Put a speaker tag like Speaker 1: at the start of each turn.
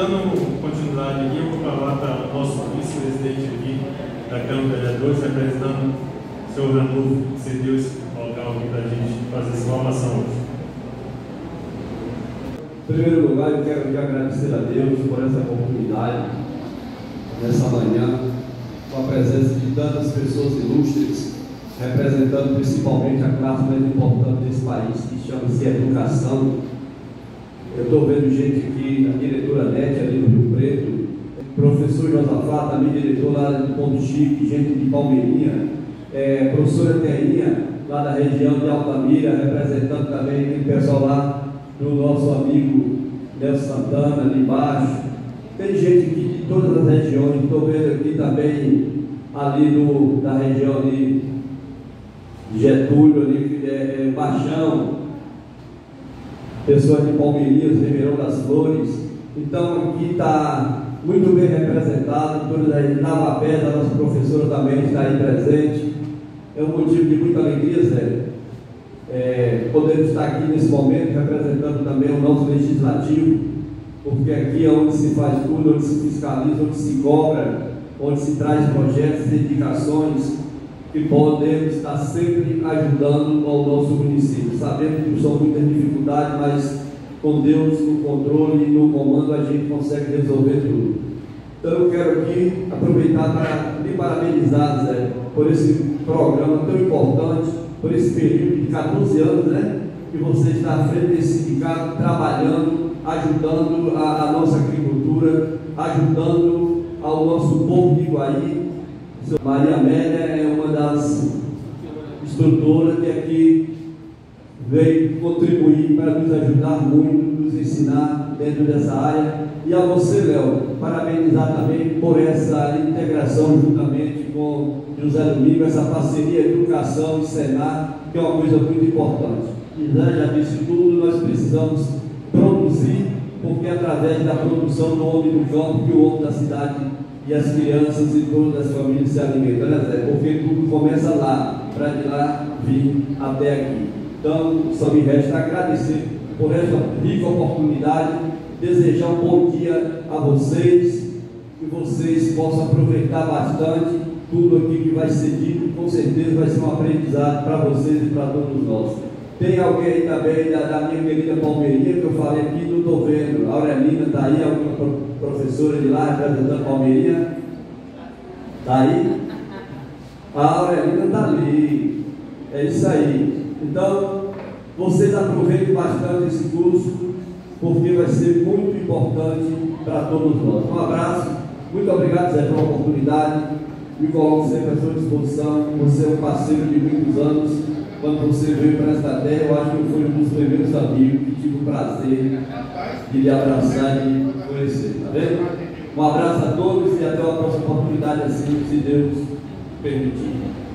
Speaker 1: dando continuidade aqui, eu vou falar para o nosso vice-presidente aqui da Câmara de Vereadores, representando o senhor Ranulfo, que cedeu esse local aqui para a gente fazer essa formação hoje.
Speaker 2: Em primeiro lugar, eu quero agradecer a Deus por essa oportunidade, nessa manhã, com a presença de tantas pessoas ilustres, representando principalmente a classe mais importante desse país, que chama-se educação. Eu estou vendo gente aqui, a diretora Nete, ali no Rio Preto, professor Josafá, também diretor lá do Ponto Chique, gente de Palmeirinha, é, professora Terrinha, lá da região de Altamira, representando também aquele pessoal lá do nosso amigo Nelson Santana ali embaixo. Tem gente aqui de todas as regiões, estou vendo aqui também ali do, da região de Getúlio, ali, é, é, Baixão, pessoas de Palmeirinhas, Ribeirão das Flores. Então aqui está muito bem representado, todos aí, Navapé, a nossa professora também está aí presente. É um motivo de muita alegria, Zé, é, podemos estar aqui nesse momento representando também o nosso legislativo, porque aqui é onde se faz tudo, onde se fiscaliza, onde se cobra, onde se traz projetos que podemos estar sempre ajudando ao nosso município. Sabemos que são muitas dificuldades, mas com Deus no controle e no comando a gente consegue resolver tudo. Então eu quero aqui aproveitar para me parabenizar, Zé, por esse programa tão importante por esse período de 14 anos, né? Que você está à frente desse sindicato, trabalhando, ajudando a, a nossa agricultura, ajudando ao nosso povo de Iguaí. Maria Amélia é uma das instrutoras que aqui veio contribuir para nos ajudar muito, nos ensinar dentro dessa área. E a você, Léo, parabenizar também por essa integração juntamente com José Domingo, essa parceria educação e Senar, que é uma coisa muito importante. José já disse tudo, nós precisamos produzir, porque é através da produção do homem do campo que o homem da cidade e as crianças e todas as famílias se alimentam, né? Porque tudo começa lá, para de lá vir até aqui. Então, só me resta agradecer por essa rica oportunidade, desejar um bom dia a vocês, que vocês possam aproveitar bastante tudo aqui que vai ser dito, com certeza vai ser um aprendizado para vocês e para todos nós. Tem alguém também da, da minha querida Palmeirinha, que eu falei aqui, não estou vendo. A Aurelina está aí, alguma professora de lá representando Palmeirinha? Está aí? A Aurelina está ali. É isso aí. Então, vocês aproveitem bastante esse curso, porque vai ser muito importante para todos nós. Um abraço, muito obrigado, Zé, pela oportunidade me coloco sempre à sua disposição. Você é um parceiro de muitos anos. Quando você veio para esta terra, eu acho que fui um dos primeiros amigos que tive o prazer de lhe abraçar e conhecer. Tá vendo? Um abraço a todos e até uma próxima oportunidade, assim, se Deus permitir.